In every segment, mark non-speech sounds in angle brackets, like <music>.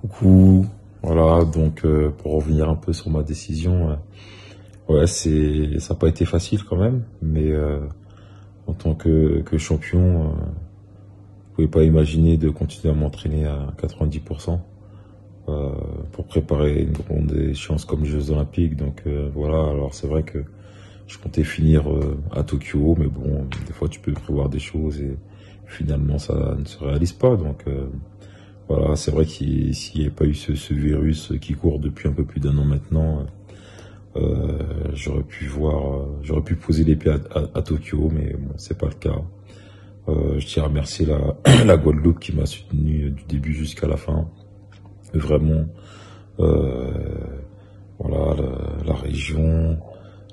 Coucou, voilà, donc euh, pour revenir un peu sur ma décision, euh, ouais, c'est ça n'a pas été facile quand même, mais euh, en tant que, que champion, je pouvais pas imaginer de continuer à m'entraîner à 90% pour préparer une grande échéance comme les Jeux Olympiques. Donc voilà, alors c'est vrai que je comptais finir à Tokyo, mais bon, des fois tu peux prévoir des choses et finalement ça ne se réalise pas, donc voilà, c'est vrai qu'il s'il n'y avait pas eu ce, virus qui court depuis un peu plus d'un an maintenant, euh, j'aurais pu voir, j'aurais pu poser les pieds à, Tokyo, mais bon, c'est pas le cas. Euh, je tiens à remercier la, <coughs> Guadeloupe qui m'a soutenu du début jusqu'à la fin. Vraiment, euh, voilà, la, région,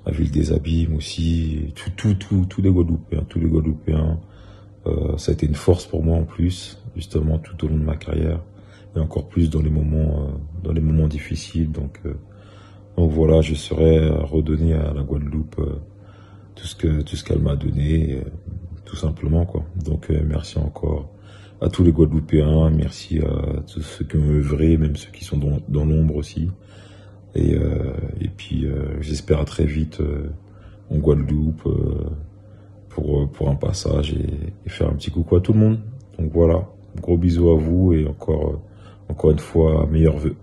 la ville des Abîmes aussi, tout, tout, tout, tous les Guadeloupéens, tous les Guadeloupéens. Euh, ça a été une force pour moi en plus, justement tout au long de ma carrière, et encore plus dans les moments, euh, dans les moments difficiles. Donc, euh, donc voilà, je serai à redonner à la Guadeloupe tout ce que tout ce qu'elle m'a donné, tout simplement quoi. Donc merci encore à tous les Guadeloupéens, merci à tous ceux qui ont œuvré, même ceux qui sont dans, l'ombre aussi. Et, et puis j'espère à très vite en Guadeloupe pour, euh, pour un passage et, faire un petit coucou à tout le monde. Donc voilà, gros bisous à vous et encore, euh, encore une fois, meilleurs vœux.